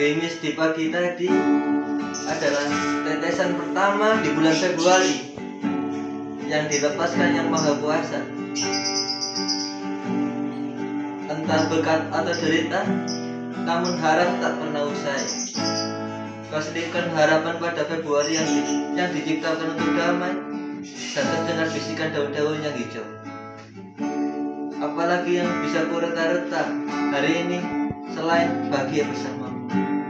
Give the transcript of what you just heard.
gerimis di pagi tadi adalah tetesan pertama di bulan Februari yang dilepaskan yang maha kuasa. Entah berkat atau derita, namun harap tak pernah usai. Kau harapan pada Februari yang, di, yang diciptakan untuk damai, dan terdengar bisikan daun-daun yang hijau. Apalagi yang bisa ku reta-reta hari ini selain bahagia Thank you.